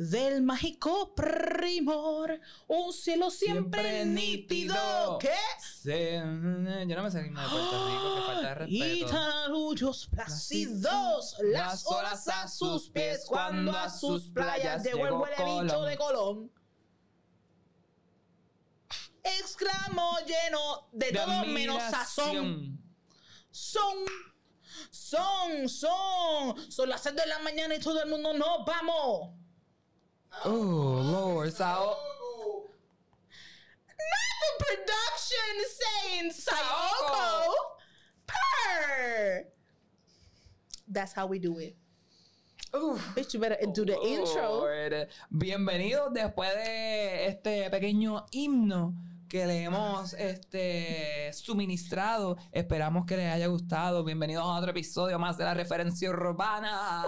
del mágico primor, un cielo siempre, nítido. ¿Qué? yo no me sé himno de Puerto Rico, que falta de respeto. Y tan arrullos plácidos, las olas a sus pies, cuando a sus playas llegó el bicho de Colón. Exclamó lleno de, todo menos sazón. Son, son, son, son las 6 de la mañana y todo el mundo no vamos. Oh, Lord, Sao. Not the production saying Sayoko. Purr. That's how we do it. Uf. Bitch, you better do the intro. Lord. Bienvenidos después de este pequeño himno que le hemos este, suministrado. Esperamos que les haya gustado. Bienvenidos a otro episodio más de la referencia urbana.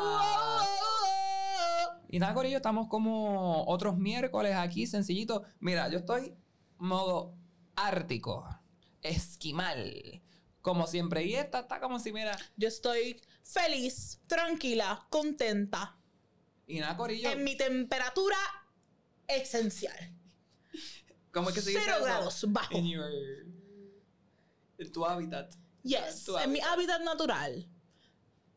Y nada, Corillo, estamos como otros miércoles aquí, sencillito. Mira, yo estoy modo ártico, esquimal, como siempre. Y esta está como si, mira. Yo estoy feliz, tranquila, contenta. Y nada, Corillo. En mi temperatura esencial. ¿Cómo es que se dice Cero eso? grados bajo. En, your- en tu hábitat. Yes, Tu en mi hábitat natural.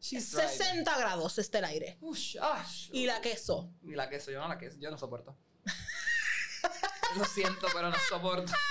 She's right. 60 grados está el aire. Ush, ash. Y la queso. Y la queso, yo no la queso, yo no soporto. Lo siento, pero no soporto.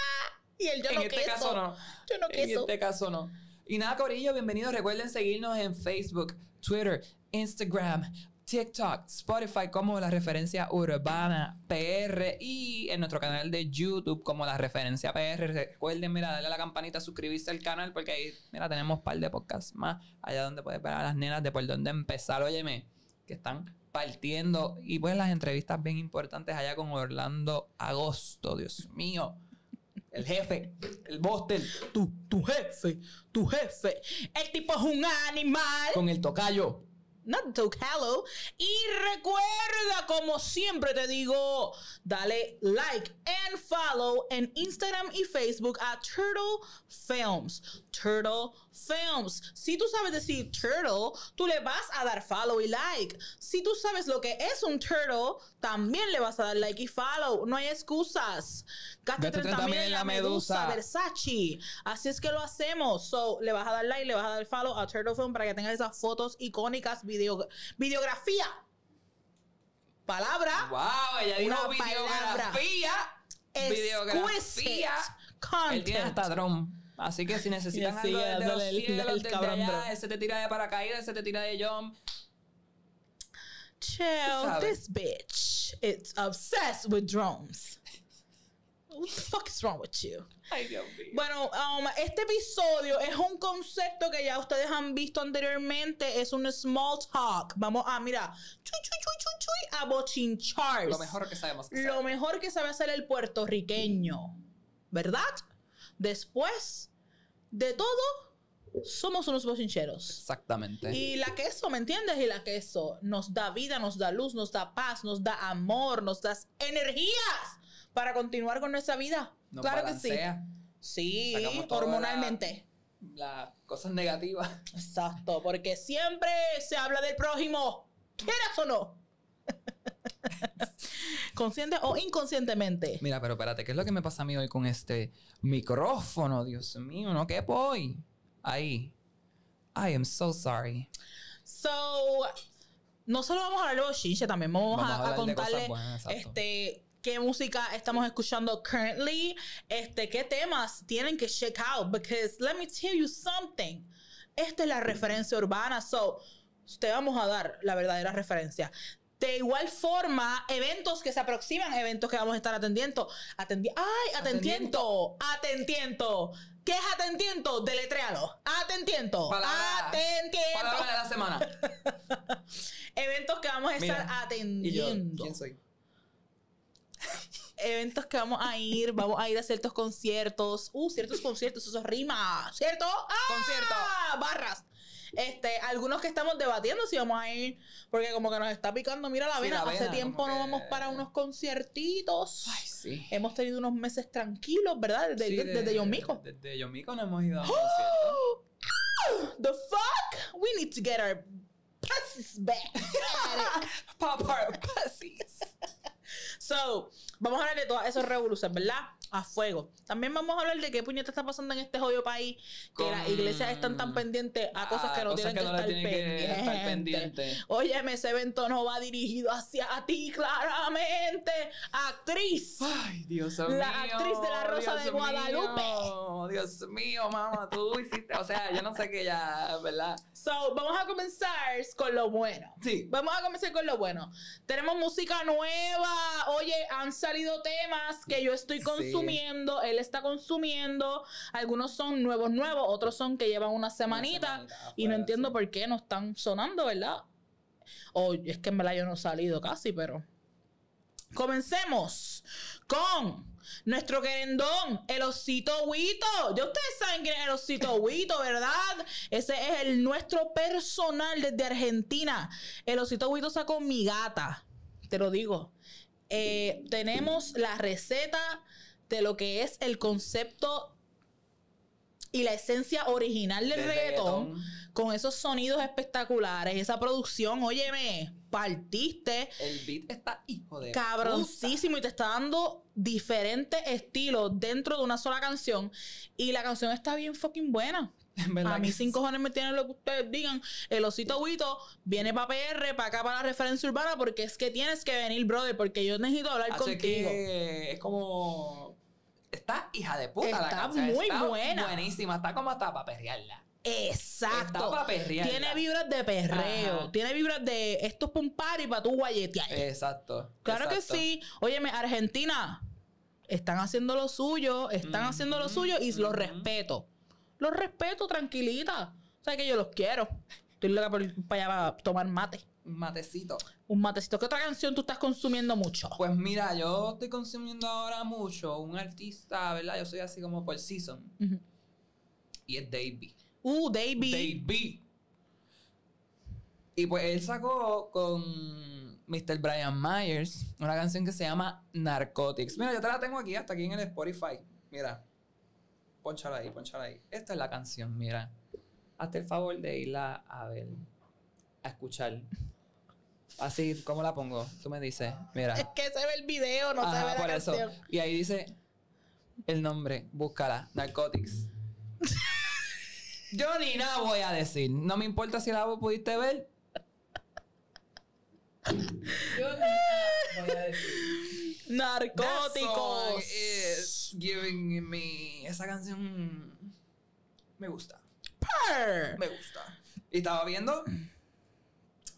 Y el yo en no este queso. caso no. Yo no En queso. este caso no. Y nada, Corillo, bienvenidos. Recuerden seguirnos en Facebook, Twitter, Instagram, TikTok, Spotify como la referencia urbana PR y en nuestro canal de YouTube como la referencia PR. Recuerden, mira, darle a la campanita, suscribirse al canal porque ahí, mira, tenemos un par de podcasts más allá donde puedes ver a las nenas de por dónde empezar. Óyeme, que están partiendo y pues las entrevistas bien importantes allá con Orlando Agosto, Dios mío. El jefe, el bóster, Tu, tu jefe, tu jefe. El tipo es un animal. con el tocayo. Not too callow. Y recuerda, como siempre te digo, dale like and follow en Instagram y Facebook a Turtle Films. Turtle Films. Si tú sabes decir turtle, tú le vas a dar follow y like. Si tú sabes lo que es un turtle, también le vas a dar like y follow. No hay excusas. Gasta Gasta 30 mil en la medusa, Versace. Así es que lo hacemos. So, le vas a dar like, le vas a dar follow a Turtle Film para que tengas esas fotos icónicas, video, videografía. Palabra. Wow, ella dijo Una palabra. videografía. Exquisite Videografía. content. Él tiene hasta dron. Así que si necesitan algo desde los el- cielos, el desde cabrón allá, dron. ese te tira de paracaídas, ese te tira de jump. Chill, this bitch is obsessed with drones. What the fuck is wrong with you? Ay, Dios mío. Bueno, um, este episodio es un concepto que ya ustedes han visto anteriormente. Es un small talk. Vamos a, mira, chuy, chuy, chuy, chuy, chuy, a bochinchar. Lo mejor que sabemos que Lo mejor que sabe hacer el puertorriqueño. ¿Verdad? Después de todo, somos unos bochincheros. Exactamente. Y la queso, ¿me entiendes? Y la queso nos da vida, nos da luz, nos da paz, nos da amor, nos da energías para continuar con nuestra vida. Nos claro balancea que sí. Sí, hormonalmente. las cosas negativas. Exacto, porque siempre se habla del prójimo, quieras o no. Consciente o inconscientemente. Mira, pero espérate, ¿qué es lo que me pasa a mí hoy con este micrófono? Dios mío, no quepo hoy. Ahí. I am so sorry. So, no solo vamos a hablar de bochinche, también vamos, Vamos a contarle buenas, este qué música estamos escuchando currently, este qué temas tienen que check out because let me tell you something. Esta es la referencia urbana, so te vamos a dar la verdadera referencia. De igual forma, eventos que se aproximan, eventos que vamos a estar atendiendo. Atendi ¡Ay! Atentiento. Atentiento. ¿Qué es atentiento? Deletréalo. Atentiento. Palabra- Atentiento. Palabra de la semana. Eventos que vamos a Mira, estar Y yo, atendiendo. ¿quién soy? Eventos que vamos a ir, vamos a ir a ciertos conciertos. Uh, ciertos conciertos, eso rima, ¿cierto? ¡Ah! Concierto. Barras. Este, algunos que estamos debatiendo si vamos a ir, porque como que nos está picando, mira la Sí, vena. la Hace vena, tiempo no que- vamos para unos conciertitos. Ay, sí. Hemos tenido unos meses tranquilos, ¿verdad? Desde, Sí, desde de- Yomico. Desde Yomico no hemos ido a un concierto. The fuck? We need to get our pussies back. Pop our pussies. So, vamos a hablar de todas esas revoluciones, ¿verdad? A fuego. También vamos a hablar de qué puñeta está pasando en este jodido país, que las iglesias están tan pendientes a cosas Ah, que no cosas tienen que, que no estar, tienen que estar pendientes. Óyeme, ese evento no va dirigido hacia ti, claramente. Actriz. Ay, Dios mío. La actriz de La Rosa de Guadalupe. mío, Dios mío, mamá, tú hiciste. O sea, yo no sé qué ya, ¿verdad? So, vamos a comenzar con lo bueno. Sí. Vamos a comenzar con lo bueno. Tenemos música nueva. Oye, han salido temas que yo estoy Sí. consumiendo. Él está consumiendo. Algunos son nuevos, nuevos. Otros son que llevan una semanita. semanita y no entiendo sí. por qué no están sonando, ¿verdad? O es que en verdad yo no he salido casi, pero. Comencemos con nuestro querendón, el osito Huito. Ya ustedes saben quién es el osito Huito, ¿verdad? Ese es el nuestro personal desde Argentina. El osito Huito sacó mi gata, te lo digo. Eh, tenemos la receta de lo que es el concepto y la esencia original del Del reggaetón reggaetón. con esos sonidos espectaculares, esa producción, óyeme, partiste El beat está hijo de. cabroncísimo y te está dando diferentes estilos dentro de una sola canción y la canción está bien fucking buena. puta. A mí sin cojones me tienen lo que ustedes digan. El osito Huito viene para PR, para acá para la referencia urbana, porque es que tienes que venir, brother, porque yo necesito hablar contigo. que es como. Está hija de puta la Está canción. muy está buena. Buenísima. Está como hasta para perrearla. Exacto. Está pa' perrearla. Tiene vibras de perreo. Ajá. Tiene vibras de esto es pa' un party para tu guayetear. Exacto. Claro que sí. Óyeme, Argentina, están haciendo lo suyo, están haciendo lo suyo y los respeto. Los respeto, tranquilita. O sea que yo los quiero. Estoy loca por para allá para tomar mate. Un matecito. Un matecito. ¿Qué otra canción tú estás consumiendo mucho? Pues mira, yo estoy consumiendo ahora mucho un artista, ¿verdad? Yo soy así como por season. Y es Davey. Uh, Davey. Davey. Y pues él sacó con Mr. Brian Myers una canción que se llama Narcotics. Mira, yo te la tengo aquí, hasta aquí en el Spotify. Mira. Ponchala ahí, ponchala ahí. Esta es la canción, mira. Hazte el favor de irla a ver, a escuchar. Así, ¿cómo la pongo? Tú me dices, mira. Es que se ve el video, no se Ajá, ve la por eso. canción. Y ahí dice el nombre, búscala, Narcotics. Yo ni nada voy a decir. No me importa si la pudiste ver. Yo ni nada voy a decir. Narcóticos. is giving me. Esa canción me gusta. Purr. Me gusta. Y estaba viendo.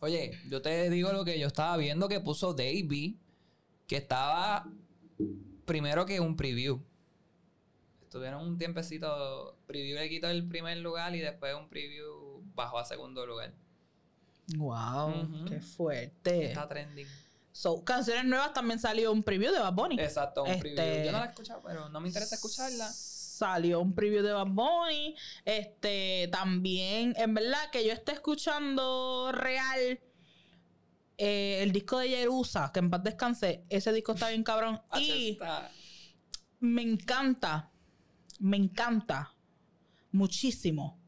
Oye, yo te digo lo que yo estaba viendo que puso Davey, que estaba primero que un preview. Estuvieron un tiempecito. Preview le quitó el primer lugar y después un preview bajó a segundo lugar. Wow, qué fuerte. Está trending. So, canciones nuevas también salió un preview de Bad Bunny. Exacto, un Este- preview. Yo no la he escuchado, pero no me interesa escucharla. Salió un preview de Bad Bunny. Este, también, en verdad, que yo esté escuchando real eh, el disco de Jerusa, que en paz descanse. Ese disco está bien cabrón. Y me encanta, me encanta muchísimo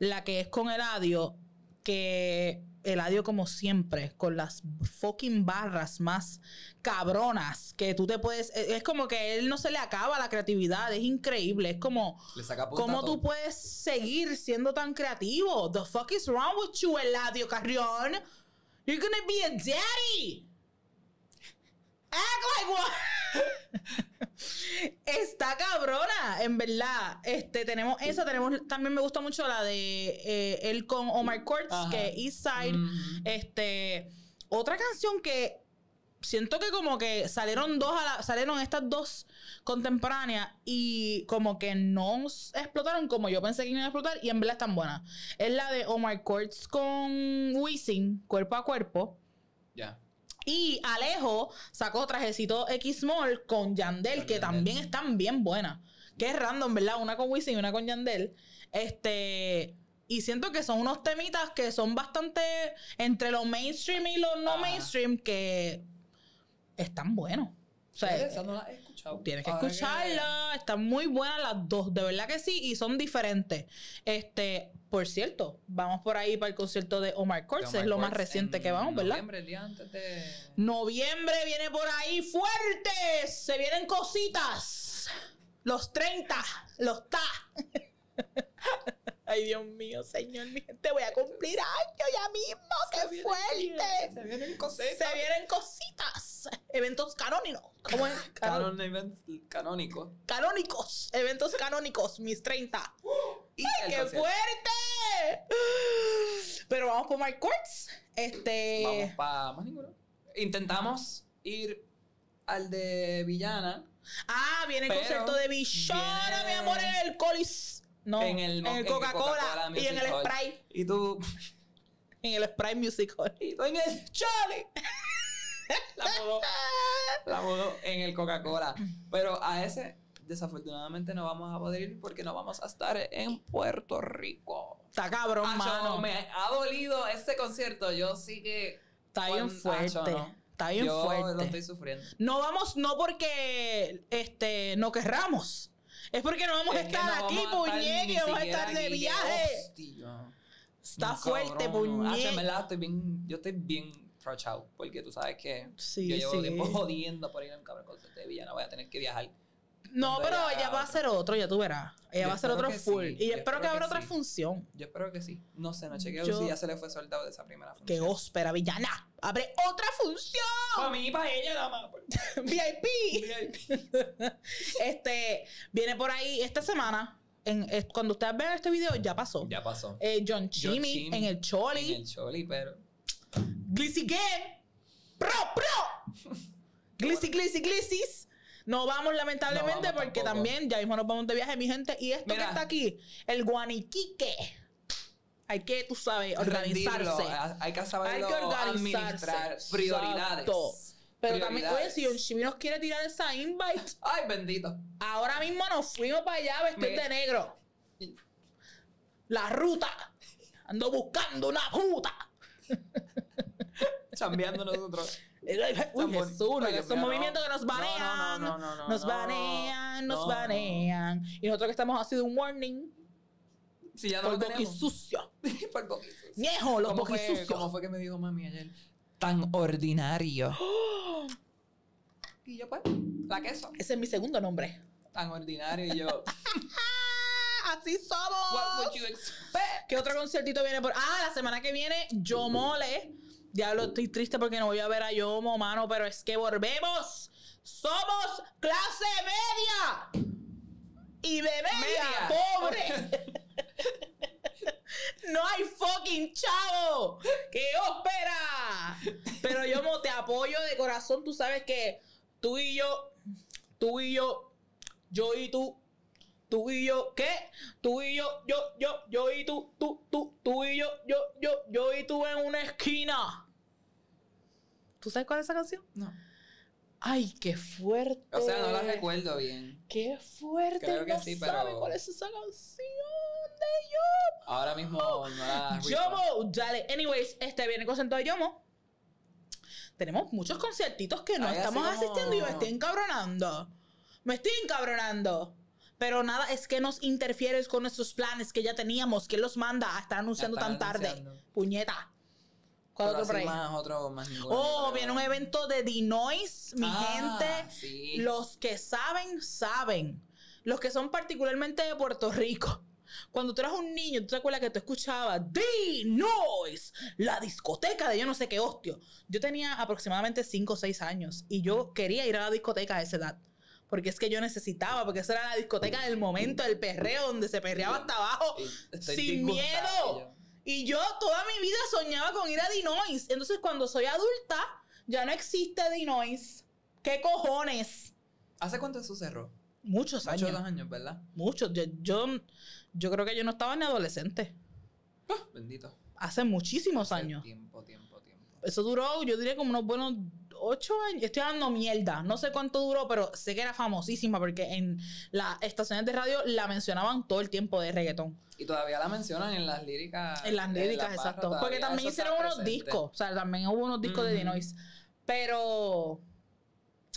la que es con Eladio, que Eladio como siempre, con las fucking barras más cabronas que tú te puedes... Es es como que a él no se le acaba la creatividad, es increíble, es como... le saca ¿Cómo tú puedes seguir siendo tan creativo? The fuck is wrong with you, Eladio Carrión? You're gonna be a daddy. Act like one. Está cabrona, en verdad. Este, tenemos esa, tenemos también me gusta mucho la de eh, él con Omar Courtz, Ajá. que East Side. Ujú. Este, otra canción que siento que como que salieron dos a la- salieron estas dos contemporáneas y como que no explotaron como yo pensé que iban a explotar y en verdad están buenas. Es la de Omar Courtz con Wisin, cuerpo a cuerpo. Ya. Y Alejo sacó trajecito X Small con Yandel, Con que Yandel. también están bien buenas. Que es random, ¿verdad? Una con Wisin y una con Yandel. Este. Y siento que son unos temitas que son bastante entre lo mainstream y lo no mainstream que están buenos. Sea, Esa no la he escuchado. Tienes que escucharla. Están muy buenas las dos. De verdad que sí. Y son diferentes. Este, por cierto, vamos por ahí para el concierto de Omar Courtz. Omar es lo más reciente en que vamos, ¿verdad? Noviembre, el día antes de. Noviembre viene por ahí fuerte. Se vienen cositas. Los 30. Los ta. Ay, Dios mío, señor, mi gente, voy a cumplir año ya mismo. Se ¡Qué fuerte! Se vienen cositas. Se vienen cositas. Eventos canónicos. ¿Cómo es? Canon- events canónicos. canónicos. Eventos canónicos, mis 30. Y ¡Ay, qué fuerte! Pero vamos por Mike Courtz. Este. Vamos para más ninguno. Intentamos ir al de Villana. Ah, viene el concierto de Villana, viene- mi amor, en el Colis. No, En el Coca-Cola y en el. Sprite. Y tú. En el Sprite Music Hall. Y tú en el Charlie. La mudó. La mudó en el Coca-Cola. Pero a ese, desafortunadamente, no vamos a poder ir porque no vamos a estar en Puerto Rico. Está cabrón, Acho, mano. me ha dolido ese concierto. Yo sí que. Está bien fuerte. Acho, no. Está bien Yo fuerte. lo estoy sufriendo. No vamos, no porque este, no querramos. Es porque no vamos a Es estar no aquí, puñeque, vamos a estar de viaje. Está fuerte, puñeque. verdad, estoy bien, yo estoy bien trachado. Porque tú sabes que Sí, yo llevo sí. tiempo jodiendo por ir a un cabrón de Villana. Voy a tener que viajar. No, pero ella ella va a hacer otro, ya tú verás. Ella Yo va a hacer otro full. sí, Y yo espero que abra otra sí. función. Yo espero que sí. No sé, no chequeo Yo- si ya se le fue soldado de esa primera función. Que óspera, villana. Abre otra función. Para mí y para ella nada más. VIP. Este, viene por ahí esta semana. En, es- cuando ustedes vean este video, ya pasó. ya pasó. Eh, John Chimmy en el Choli. En el Choli, pero. Glissy Game. Pro, pro. Glissy, glissy, glissys. No vamos lamentablemente No vamos porque tampoco. también ya mismo nos vamos de viaje, mi gente. Y esto que está aquí, el guaniquique. Hay que, tú sabes, rendirlo, organizarse. a- Hay que saberlo Hay que organizarse. administrar. Prioridades. Exacto. Pero también, oye, si John Chimmy nos quiere tirar esa invite, Ay, bendito. ahora mismo nos fuimos para allá vestidos de negro. La ruta. Ando buscando una puta. Chambeando nosotros. Uy, Jesús, no, mío, movimientos no. que nos No, banean. no, no, no, no, nos no. banean, nos No. banean. Y nosotros que estamos haciendo un warning Si ya no por lo sucio. por boquisucio. Viejo, los ¿Cómo fue, boquisucios. ¿Cómo fue que me dijo mami ayer? Tan ordinario. y yo, pues, la queso. Ese es mi segundo nombre. Tan ordinario. Y yo, así somos. what would you expect? ¿Qué otro conciertito viene por? Ah, la semana que viene, Yo Mole. Diablo, estoy triste porque no voy a ver a Yomo, mano, pero es que volvemos. Somos clase media. Y de media, Media. pobre. no hay fucking chavo. ¡Qué ópera! Pero Yomo, te apoyo de corazón. Tú sabes que tú y yo, tú y yo, yo y tú, tú y yo, ¿qué? Tú y yo, yo, yo, yo y tú, tú, tú, tú y yo, yo, yo, yo y tú en una esquina. ¿Tú sabes cuál es esa canción? No. Ay, qué fuerte. O sea, no la recuerdo bien. Qué fuerte. Creo que no sí, sabe pero- cuál es esa canción de Yomo. Ahora mismo no la recuerdo. Yomo, dale. Anyways, este viene concierto de Yomo. Tenemos muchos conciertitos que no Ay, estamos como- asistiendo y me estoy encabronando. Me estoy encabronando. Pero nada, es que nos interfieres con nuestros planes que ya teníamos. ¿Quién los manda a estar anunciando tan tarde? anunciando. Puñeta. ¿Cuál Pero otro por así ahí? más otro, más. Oh, viene un evento de Dinois, mi Ah, gente. sí. Los que saben, saben. Los que son particularmente de Puerto Rico. Cuando tú eras un niño, tú te acuerdas que tú escuchabas Dinois, la discoteca de yo no sé qué hostio. Yo tenía aproximadamente 5 o 6 años y yo quería ir a la discoteca a esa edad. Porque es que yo necesitaba, porque esa era la discoteca del momento, del perreo, donde se perreaba hasta abajo, estoy sin miedo. Y yo toda mi vida soñaba con ir a Dinois. Entonces, cuando soy adulta, ya no existe Dinois. ¿Qué cojones? ¿Hace cuánto eso cerró? Muchos años. dos años, ¿verdad? Muchos. Yo, yo, yo creo que yo no estaba ni adolescente. Ah, bendito. Hace muchísimos Hace años. Tiempo, tiempo, tiempo. Eso duró, yo diría, como unos buenos ocho años. Estoy dando mierda. No sé cuánto duró, pero sé que era famosísima porque en las estaciones de radio la mencionaban todo el tiempo de reggaetón. Y todavía la mencionan en las líricas. En las líricas, exacto. Porque también hicieron unos presente. discos. O sea, también hubo unos discos de. Dinois. Pero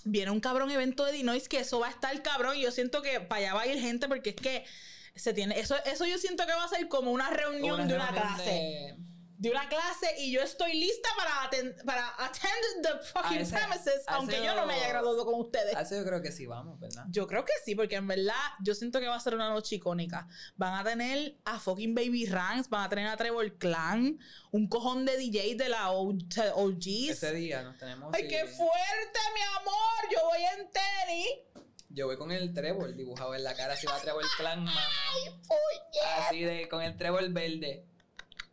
viene un cabrón evento de Dinois que eso va a estar cabrón y yo siento que para allá va a ir gente porque es que se tiene eso eso yo siento que va a ser como una reunión de una reunión clase de- de una clase y yo estoy lista para aten- para attend the fucking ese- premises aunque yo no me haya graduado con ustedes A eso yo creo que sí vamos, ¿verdad? yo creo que sí, porque en verdad yo siento que va a ser una noche icónica. Van a tener a fucking Baby Ranks, van a tener a Trevor Clan, un cojón de DJ de la OGs. Ese día nos tenemos. ¡Ay, qué fuerte, mi amor! Yo voy en tenis. Yo voy con el trébol dibujado en la cara, así va Trébol Clan, mamá. Oye. Así de, con el trébol verde.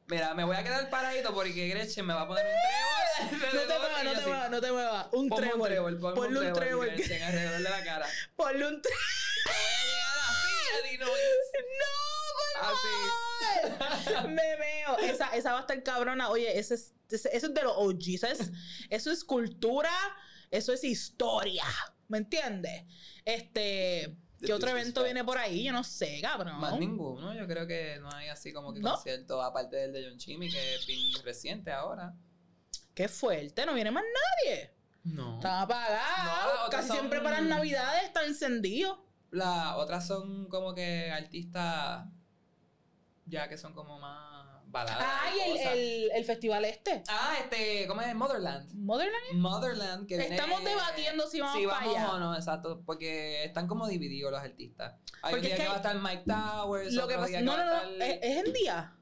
Mira, me voy a quedar paradito porque Gretchen me va a poner un trébol. No te muevas, no te así. muevas, no te muevas. Un trébol. un trébol, ponme Ponle un trébol. Gretchen, alrededor de la cara. Ponle un trébol. Voy a llegar así, a Dinois. ¡No, por favor! Me veo. Esa, esa va a estar cabrona. Oye, ese es, ese- eso es de los OGs. Eso es, eso es cultura. Eso es historia. ¿Me entiendes? Este. ¿Qué otro evento viene por ahí? Yo no sé, cabrón. Más ninguno, yo creo que no hay así como que ¿No? concierto, aparte del de John Chimmy, que es bien reciente ahora. Qué fuerte. No viene más nadie. No. No, otras Casi son- siempre para las navidades está encendido. Las otras son como que artistas ya que son como más baladas. Ah, y el, el, el festival este. Ah, este, ¿cómo es? Motherland. Motherland. Motherland, que viene- Estamos debatiendo si vamos si para vamos allá. o no, exacto, porque están como divididos los artistas. Hay Porque un día es que, que va a estar Mike Towers, Lo que pasa, día no, que no, va no, estar- es, es el día.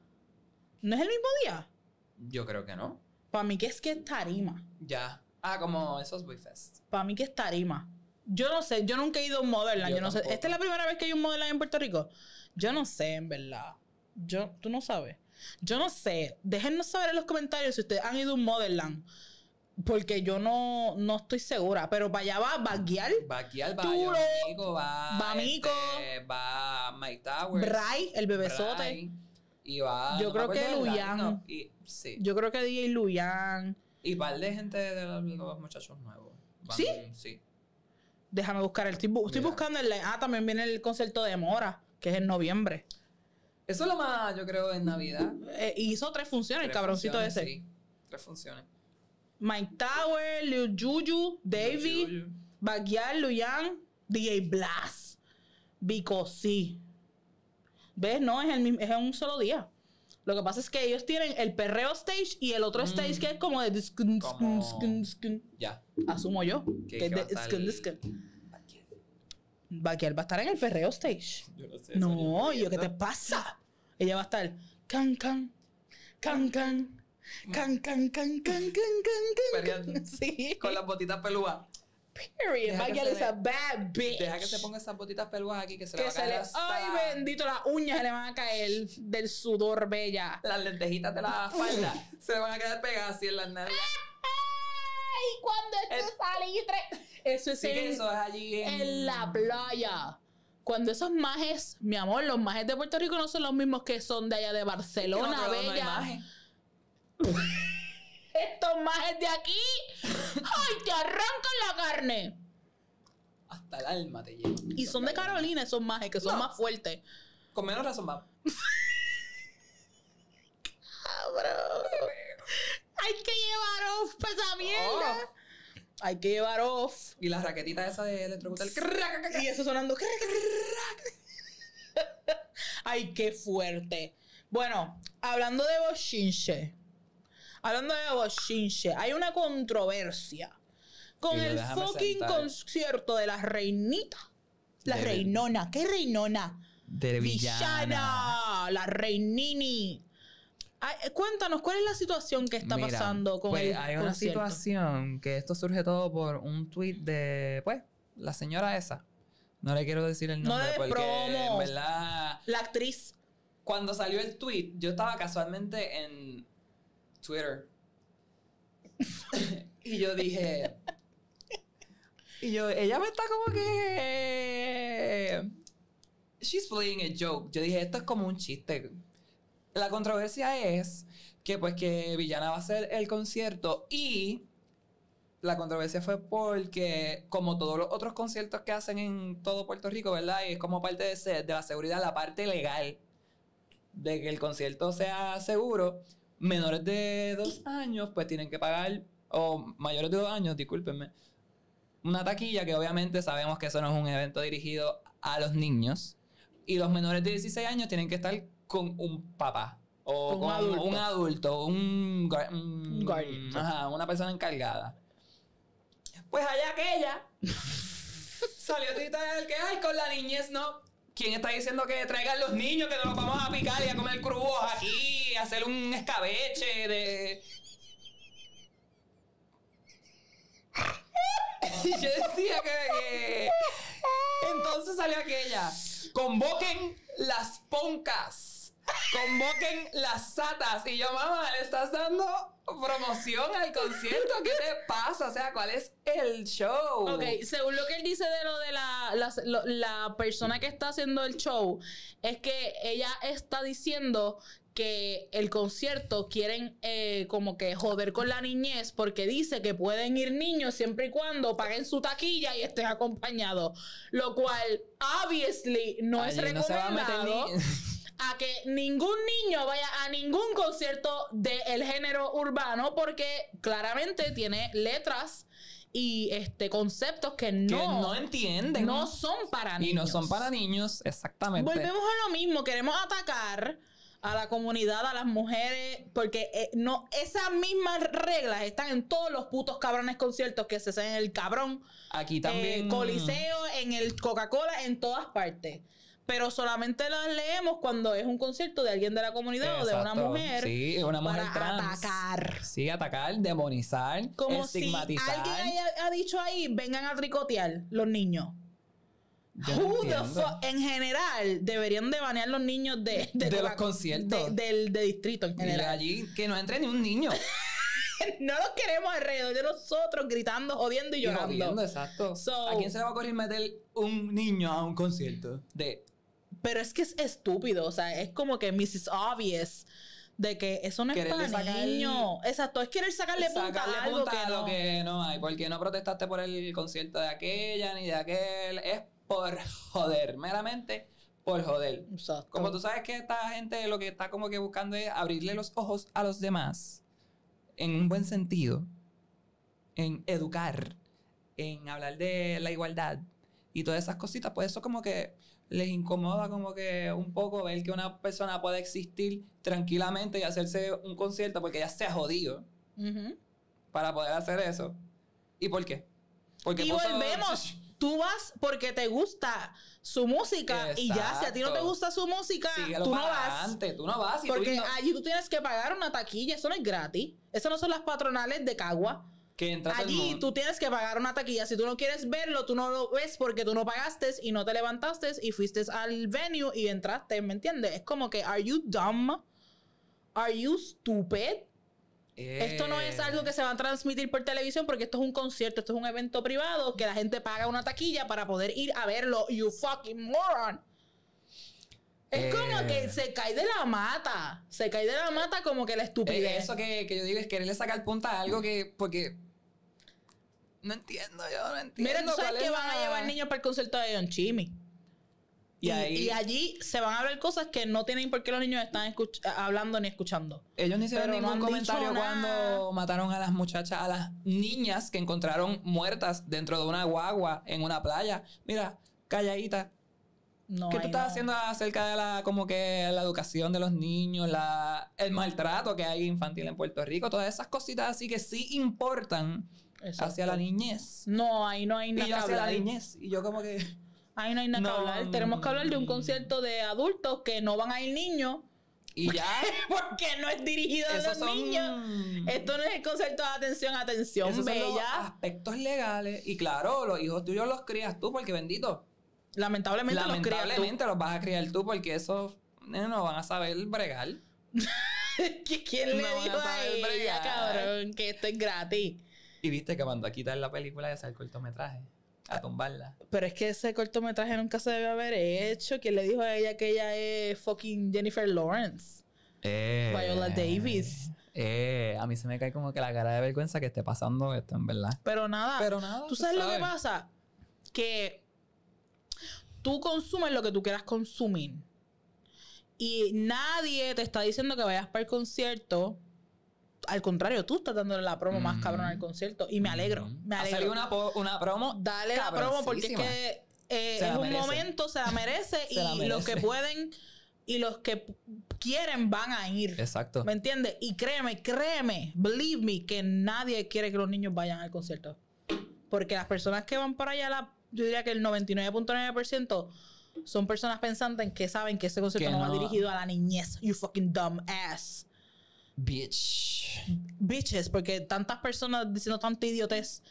No es el mismo día. Yo creo que no. Para mí que es que es tarima. Ya. Ah, como esos Boy Fest. Para mí que es tarima. Yo no sé, yo nunca he ido a un Motherland. Yo, Yo no sé. ¿Esta es la primera vez que hay un Motherland en Puerto Rico? Yo no sé, en verdad. Yo, tú no sabes. Yo no sé. Déjennos saber en los comentarios si ustedes han ido a un Motherland. Porque yo no, no estoy segura. Pero para allá va Baguial, Va aquí al Duro. Bayo Mico, va. Va Mico. este, va Mike Towers. Bray, el bebesote. Bray, Y va. Yo no creo que Luyan. line-up, Y, sí. Yo creo que DJ Luyan. Y par de gente de los, los muchachos nuevos. Van- ¿Sí? Sí. Déjame buscar el. Estoy, estoy buscando el. Ah, también viene el concierto de Mora, que es en noviembre. Eso es lo más, yo creo, en Navidad. Eh, y hizo tres funciones, el cabroncito funciones, ese. Sí. Tres funciones. Mike Tower, Lil Juju, Davey. Baguiar, Luyan, DJ Blast, Vico sí. ¿Ves? No, es, el mismo, es en un solo día. Lo que pasa es que ellos tienen el perreo stage y el otro Mm. stage que es como de Como-. Ya. Asumo yo. Que- Que es de Baguiar va a estar en el perreo stage. Yo no sé. No, yo ¿qué te pasa? Ella va a estar can, can, can, can, can, can, can, can, can, can, can, can. Sí. Con las botitas pelúas. Period. Se is a bad bitch. Deja que se ponga esas botitas pelúas aquí que se le va a caer Ay, bendito, las uñas le van a caer del sudor bella. Las lentejitas de la falda se le van a quedar pegadas así en las nalgas. Ay, cuando esto esto salitre. Eso es Sí en, eso es allí en... en la playa. Cuando esos majes, mi amor, los majes de Puerto Rico no son los mismos que son de allá de Barcelona, no hay bella. Estos majes de aquí, ay, te arrancan la carne. Hasta el alma te lleva. Y son de Carolina esos majes, que son No. más fuertes. Con menos razón va. Cabrón. Hay que llevar off pa' esa mierda. Off. Hay que llevar off. Y las raquetitas esas de electrocutar. Y eso sonando. Ay, qué fuerte. Bueno, hablando de bochinche. Hablando de bochinche, hay una controversia con el fucking sentar. concierto de la reinita. La De- reinona. ¿Qué reinona? De Villana. La reinini. Ay, eh, cuéntanos, ¿cuál es la situación que está Mira, pasando con pues, el hay una concierto? situación que esto surge todo por un tweet de, pues, la señora esa. No le quiero decir el No nombre porque promo. en verdad La actriz. cuando salió el tweet, yo estaba casualmente en Twitter. y yo dije y yo ella me está como que she's playing a joke. Yo dije, esto es como un chiste. La controversia es que pues que Villana va a hacer el concierto y la controversia fue porque como todos los otros conciertos que hacen en todo Puerto Rico, ¿verdad? Y es como parte de, de la seguridad, la parte legal de que el concierto sea seguro, menores de dos años pues tienen que pagar, o mayores de dos años, discúlpenme, una taquilla que obviamente sabemos que eso no es un evento dirigido a los niños. Y los menores de 16 años tienen que estar con un papá. O Con un con, adulto. un adulto, un, guar- un- Un guardian, ajá, una persona encargada. Pues allá aquella salió a Twitter que ay con la niñez no. ¿Quién está diciendo que traigan los niños que nos los vamos a picar y a comer crudos aquí, a hacer un escabeche de Y yo decía que- Entonces salió aquella. Convoquen las poncas. Convoquen las satas. Y yo, mamá, le estás dando promoción al concierto. ¿Qué te pasa? O sea, ¿cuál es el show? Ok, según lo que él dice de lo de la, la, lo- la persona que está haciendo el show, es que ella está diciendo que el concierto quieren eh, como que joder con la niñez porque dice que pueden ir niños siempre y cuando paguen su taquilla y estén acompañados. Lo cual, obviously, no es Allí no se va a que ningún niño vaya a ningún concierto del género urbano porque claramente tiene letras y este conceptos que que no, no entienden. no son para y niños. no son para niños, exactamente. Volvemos a lo mismo, queremos atacar a la comunidad, a las mujeres, porque eh, no esas mismas reglas están en todos los putos cabrones conciertos que se hacen en el cabrón Aquí eh, también. Coliseo, en el Coca-Cola, en todas partes. Pero solamente las leemos cuando es un concierto de alguien de la comunidad o de una mujer Sí, una mujer para trans. atacar. Sí, atacar, demonizar, Como si estigmatizar. alguien haya ha dicho ahí, vengan a tricotear los niños. Who the fuck? En general, deberían de banear los niños de, De los conciertos. de- del de distrito en Y general. allí que no entre ni un niño. no los queremos alrededor de nosotros gritando, jodiendo y Y llorando. jodiendo, exacto. So- ¿A quién se le va a ocurrir meter un niño a un concierto? De Pero es que es estúpido, o sea, es como que Mrs. Obvious de que eso no es para niños. Exacto, es querer sacarle punta sacarle a algo punta que a no. lo que no hay. Porque no protestaste por el concierto de aquella ni de aquel. Es por joder, meramente por joder. Exacto. Como tú sabes que esta gente lo que está como que buscando es abrirle los ojos a los demás en un buen sentido, en educar, en hablar de la igualdad y todas esas cositas, pues eso como que les incomoda como que un poco ver que una persona puede existir tranquilamente y hacerse un concierto porque ya se ha jodido para poder hacer eso. ¿Y por qué? Porque Y puso- volvemos. Tú vas porque te gusta su música y ya, si a ti no te gusta su música, Síguelo tú no vas. adelante, tú no vas y tú Porque no- allí tú tienes que pagar una taquilla, eso no es gratis. Eso no son las patronales de Cagua. Que Allí tú tienes que pagar una taquilla. Si tú no quieres verlo, tú no lo ves porque tú no pagaste y no te levantaste y fuiste al venue y entraste, ¿me entiendes? Es como que, ¿are you dumb? ¿Are you stupid? Esto no es Eh, algo que se va a transmitir por televisión porque esto es un concierto, esto es un evento privado que la gente paga una taquilla para poder ir a verlo. You fucking moron. Es Eh. como que se cae de la mata. Se cae de la mata como que la eh, estupidez. eso que, que yo digo es quererle sacar punta a algo que. Porque. No entiendo, yo no entiendo. Mira, tú sabes que van a llevar niños para el concierto de Don Chimi. Y, Y, ahí. y allí se van a hablar cosas que no tienen por qué los niños están escuch- hablando ni escuchando. ellos no hicieron no ningún comentario cuando mataron a las muchachas, a las niñas que encontraron muertas dentro de una guagua en una playa. Mira, calladita. No, ¿Qué tú estás haciendo acerca de la como que la educación de los niños, la, el maltrato que hay infantil en Puerto Rico? Todas esas cositas así que sí importan Exacto. hacia la niñez. No, ahí no hay Y nada yo que hacia la niñez. Y yo como que... Ahí no hay nada No, que hablar. Tenemos que hablar de un concierto de adultos que no van a ir niños Y ya... porque no es dirigido a los son... niños. Esto no es el concierto de atención, atención, esos son los bella. aspectos legales. Y claro, los hijos tuyos los crías tú porque bendito. Lamentablemente, los. Lamentablemente los vas a criar tú porque esos no van a saber bregar. ¿Qui- ¿Quién le No a dijo a ella, bregar. cabrón, que esto es gratis? Y viste que mandó a quitar la película esa, el cortometraje. A tumbarla. Pero es que ese cortometraje nunca se debe haber hecho. ¿Quién le dijo a ella que ella es fucking Jennifer Lawrence? Eh, Viola Davis. Eh, a mí se me cae como que la cara de vergüenza que esté pasando esto, en verdad. Pero nada. Pero nada. ¿Tú sabes lo que pasa? Que tú consumes lo que tú quieras consumir. Y nadie te está diciendo que vayas para el concierto al contrario, tú estás dándole la promo más cabrón al concierto y me alegro, me Ha alegro. salido una, una promo. Dale la promo porque es que eh, es un momento, se la merece Se la y los que pueden y los que quieren van a ir. Exacto. ¿Me entiendes? Y créeme, créeme, believe me, que nadie quiere que los niños vayan al concierto. Porque las personas que van para allá, la- yo diría que el 99.9% son personas pensantes en que saben que ese concierto Que no, va dirigido a la niñez. You fucking dumb ass. Bitch. Bitches, porque tantas personas diciendo tanta idiotez.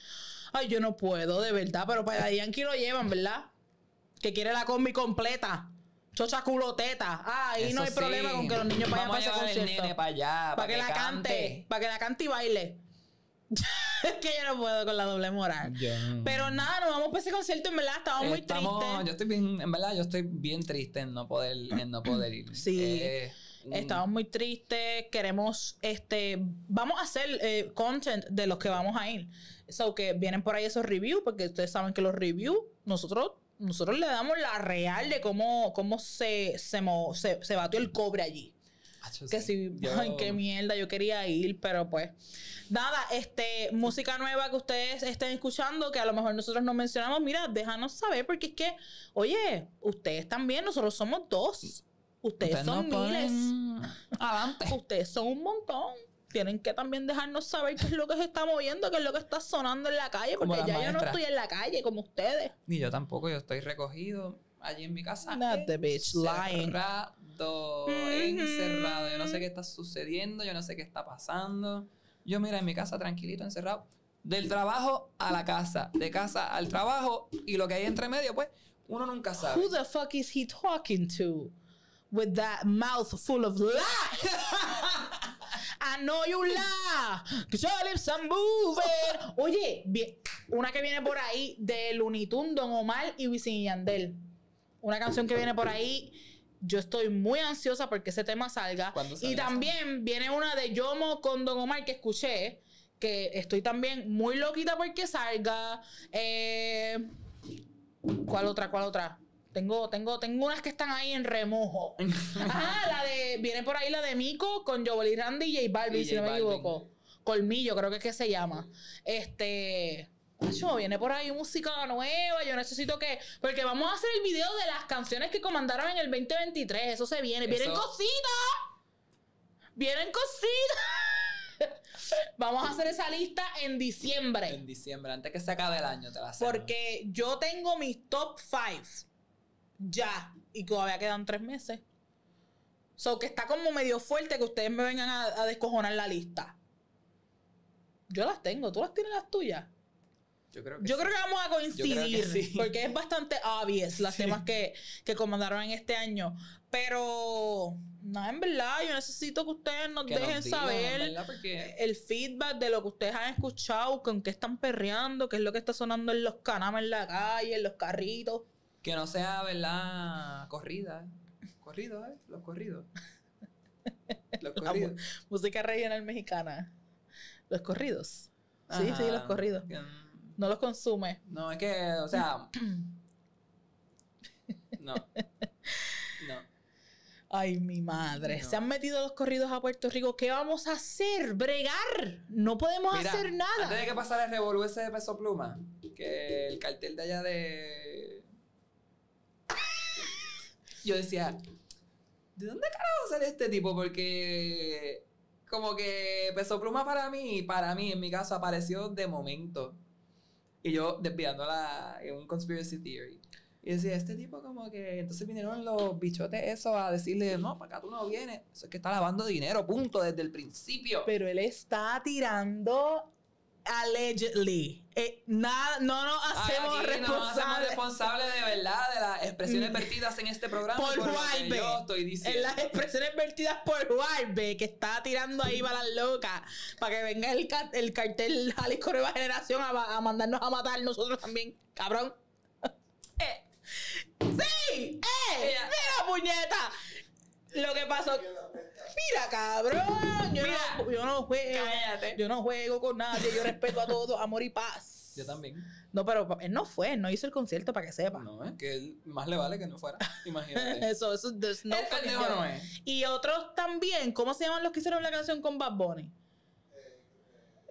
Ay, yo no puedo, de verdad. Pero para Yankee lo llevan, ¿verdad? Que quiere la combi completa. Chocha culoteta. Ah, ahí no hay problema con que los niños vayan Vamos para a ese concierto. para que, la cante. Para que la cante y baile. es que yo no puedo con la doble moral. Pero nada, nos vamos para ese concierto, en verdad, estábamos muy Estamos- tristes. Yo estoy bien, en verdad, yo estoy bien triste en no poder, en no poder ir. Sí. Eh, Estamos muy tristes, queremos, este, vamos a hacer eh, content de los que vamos a ir. So que vienen por ahí esos reviews, porque ustedes saben que los reviews, nosotros, nosotros le damos la real de cómo, cómo se, se, mo- se, se batió el cobre allí. Que sí. Yo- ay, qué mierda, yo quería ir, pero pues. Nada, este, música nueva que ustedes estén escuchando, que a lo mejor nosotros no mencionamos, mira, déjanos saber, porque es que, oye, ustedes también, nosotros somos dos. Ustedes, Ustedes son miles. Adelante. Ustedes son un montón. Tienen que también dejarnos saber qué es lo que se está moviendo, qué es lo que está sonando en la calle, porque ya yo no estoy en la calle como ustedes. Ni yo tampoco, yo estoy recogido allí en mi casa. Not the bitch lying. Encerrado, encerrado. Yo no sé qué está sucediendo, yo no sé qué está pasando. Yo, mira, en mi casa tranquilito, encerrado. Del trabajo a la casa, de casa al trabajo y lo que hay entre medio, pues, uno nunca sabe. Who the fuck is he talking to? With that mouth full of lies. I know you lie. Cause your lips are moving. Oye, una que viene por ahí de Looney Tunes, Don Omar y Wisin Yandel. Una canción que viene por ahí. Yo estoy muy ansiosa porque ese tema salga. ¿Cuándo sale Y también viene una de Yomo con Don Omar que escuché. Que estoy también muy loquita porque salga. Eh, ¿Cuál otra? ¿Cuál otra? Tengo, tengo, tengo unas que están ahí en remojo. Ajá, la de. Viene por ahí la de Mico con Joel Randy y J Balvin, si no me equivoco. Colmillo, creo que es que se llama. Este. Acho, viene por ahí música nueva. Yo necesito que. Porque vamos a hacer el video de las canciones que comandaron en el 2023. Eso se viene. Vienen Eso- cositas. Vienen cositas. vamos a hacer esa lista en diciembre. En diciembre, antes que se acabe el año, te la hacemos. Porque yo tengo mis top 5 ya y todavía quedan tres meses. So que está como medio fuerte que ustedes me vengan a, a descojonar la lista. Yo las tengo, tú las tienes las tuyas. Yo creo que Yo sí. creo que vamos a coincidir sí. porque es bastante obvious las Sí. temas que, que comandaron en este año. Pero, no, en verdad, yo necesito que ustedes nos Que nos dejen digan, saber el feedback de lo que ustedes han escuchado, con qué están perreando, qué es lo que está sonando en los canamas en la calle, en los carritos. Que no sea, ¿verdad? Corrida. ¿eh? Corrido, ¿eh? Los corridos. Los La corridos. mu- música regional mexicana. Los corridos. Sí, sí, los corridos. Mm, No los consume. No, es que, o sea. No. No. Ay, mi madre. No. Se han metido los corridos a Puerto Rico. ¿Qué vamos a hacer? Bregar. No podemos Mira, hacer nada. Antes de que pasara el revolú ese de peso pluma, que el cartel de allá de. Yo decía, ¿de dónde carajo sale este tipo? Porque como que peso pluma para mí, para mí, en mi caso, apareció de momento. Y yo desviando la, en un conspiracy theory. Y decía, este tipo como que... Entonces vinieron los bichotes esos a decirle, no, para acá tú no vienes. Eso es que está lavando dinero, punto, desde el principio. Pero él está tirando allegedly. Eh, nada, no nos hacemos responsables. responsables de verdad de las expresiones vertidas en este programa. Por. Yo estoy En las expresiones vertidas por Warbe, que está tirando ahí para las locas, para que venga el, ca- el cartel Jalisco Nueva Generación a, ma- a mandarnos a matar nosotros también, cabrón. Eh. ¡Sí! ¡Eh! Ella- ¡Mira, puñeta! Lo que pasó. Mira, cabrón. Yo, Mira. no, yo no juego. Cállate. Yo no juego con nadie. Yo respeto a todos. Amor y paz. Yo también. No, pero él no fue. Él no hizo el concierto para que sepa. No, es que él más le vale que no fuera. Imagínate. Eso, eso, there's no el pendejo no es. Y otros también, ¿cómo se llaman los que hicieron la canción con Bad Bunny?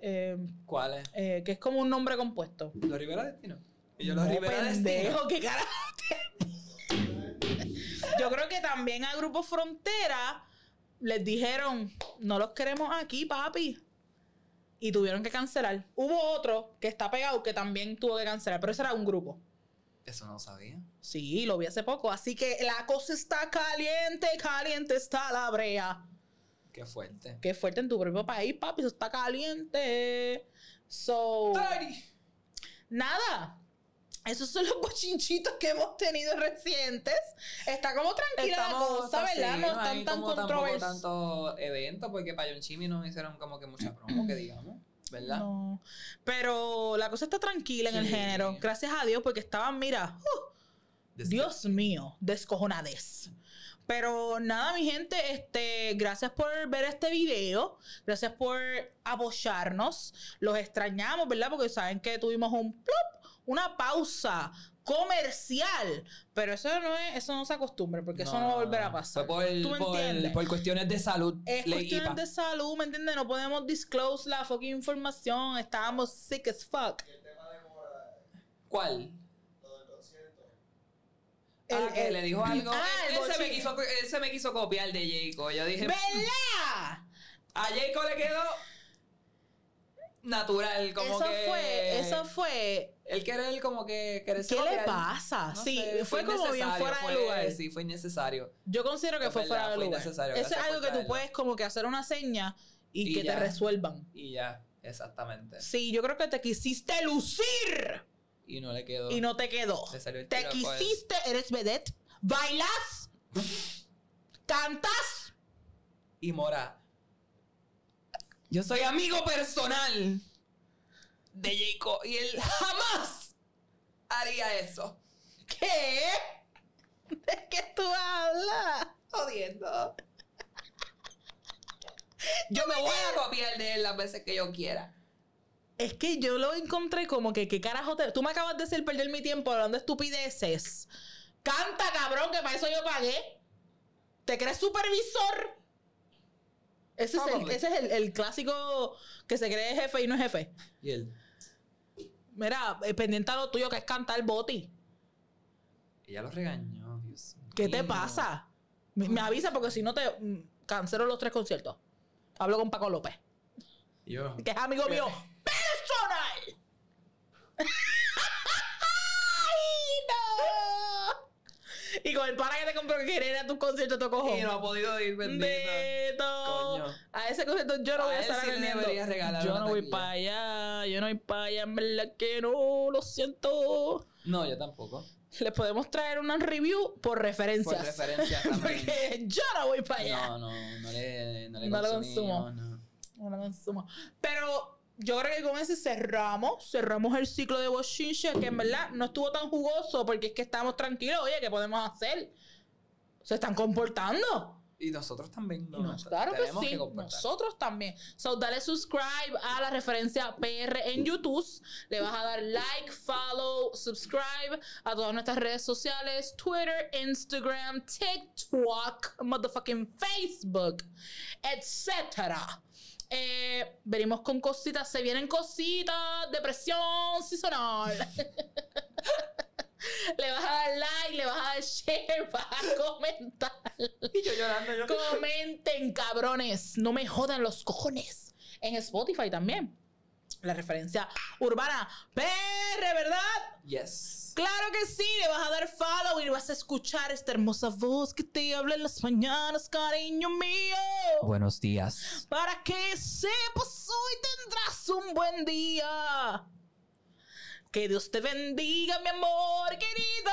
eh, ¿Cuál es? eh, que es como un nombre compuesto. ¿Los Rivera Destino? Y yo los No, Rivera Destino. ¿qué carajo Yo creo que también a Grupo Frontera les dijeron, no los queremos aquí, papi. Y tuvieron que cancelar. Hubo otro que está pegado que también tuvo que cancelar, pero ese era un grupo. Eso no sabía. Sí, lo vi hace poco. Así que la cosa está caliente, caliente está la brea. Qué fuerte. Qué fuerte en tu propio país, papi, eso está caliente. So, nada. Esos son los bochinchitos que hemos tenido recientes. Está como tranquila la cosa, ¿verdad? No hay están tan controversiales. tanto evento porque para Chimmy no hicieron como que mucha promo, que digamos, ¿verdad? No. Pero la cosa está tranquila en el Sí. género. Gracias a Dios, porque estaban, mira, uh, Dios mío, descojonades. Pero nada, mi gente, este, gracias por ver este video, gracias por apoyarnos. Los extrañamos, ¿verdad? Porque saben que tuvimos un plop, una pausa comercial, pero eso no es, eso no se acostumbra, porque eso no va a volver a pasar. Fue por, ¿Tú me por- entiendes? por cuestiones de salud. Es ley cuestiones IPA. de salud, ¿me entiendes? No podemos disclose la fucking información. Estábamos sick as fuck. ¿Cuál? El- ah, que el- le dijo algo. Ah, él, se me quiso, él se me quiso copiar de Jayco. Yo dije, ¿Verdad? a Jayco le quedó natural, como eso que... fue, eso fue. Él querer como que... ¿Qué le pasa? No sí, sé, fue, como bien fuera de lugar. Sí, fue innecesario. Yo considero que Es fue verdad, fuera de fue lugar. innecesario, Eso es algo que tú puedes como que hacer una seña y, Y que te resuelvan. Y ya, exactamente. Sí, yo creo que te quisiste lucir Y no le quedó. y no te quedó. El Te quisiste, eres vedette, bailas, cantas. Y Mora. Yo soy amigo personal de Jayco y él jamás haría eso. ¿Qué? ¿De qué tú hablas? Jodiendo. Yo me voy a copiar de él las veces que yo quiera. Es que yo lo encontré como que, ¿qué carajo te.? Tú me acabas de hacer perder mi tiempo hablando de estupideces. Canta, cabrón, que para eso yo pagué. ¿Te crees supervisor? Ese es, el, ese es el, el clásico que se cree jefe y no es jefe. Y él. Mira, eh, pendiente a lo tuyo que es cantar boti. Ella lo regañó, Dios ¿Qué te mío. pasa? Me, me avisa porque si no te mm, cancelo los tres conciertos. Hablo con Paco López, Yo. que es amigo mío personal. ¡Ay, no! Y con el pana que te compró que quería ir a tu concierto, te cojo. Y no ha podido ir, bendito. A ese concierto yo no A voy a estar sí Yo no voy para allá. Yo no voy para allá. En verdad que no. Lo siento. No, yo tampoco. Les podemos traer una review por referencias. Por referencias también. Porque yo no voy para allá. No, no, no le, no le No lo consumo. no. No lo consumo. Pero yo creo que con ese cerramos. Cerramos el ciclo de bochinche. Que en verdad no estuvo tan jugoso. Porque es que estábamos tranquilos. Oye, ¿qué podemos hacer? Se están comportando. Y nosotros también. Y nos- claro que sí, nosotros también. So, dale subscribe a la referencia PR en YouTube. Le vas a dar like, follow, subscribe a todas nuestras redes sociales: Twitter, Instagram, TikTok, motherfucking Facebook, etcétera. Eh, venimos con cositas, se vienen cositas, depresión seasonal. le vas a dar like, le vas a dar share, vas a comentar. Y yo llorando, yo. Comenten, cabrones. No me jodan los cojones. En Spotify también. La referencia urbana. PR, ¿verdad? Yes. Claro que sí. Le vas a dar follow y vas a escuchar esta hermosa voz que te habla en las mañanas, cariño mío. Buenos días. Para que sepas, hoy tendrás un buen día. Que Dios te bendiga, mi amor querido.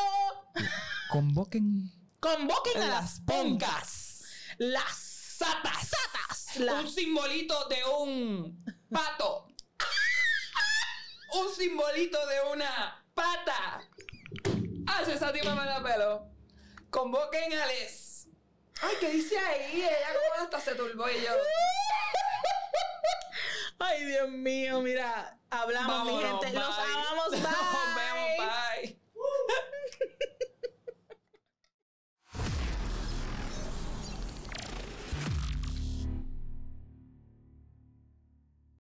Convoquen Convoquen a Las pongas. Las satas. Satas. un Las simbolito de un pato. un simbolito de una pata. Ah, se está tipa me da pelo. Convoquen a Les. Ay, ¿qué dice ahí? Ella como hasta se turbó y yo. Ay, Dios mío, mira, hablamos, mi gente. Bye. Los amamos, bye. Nos vemos, bye.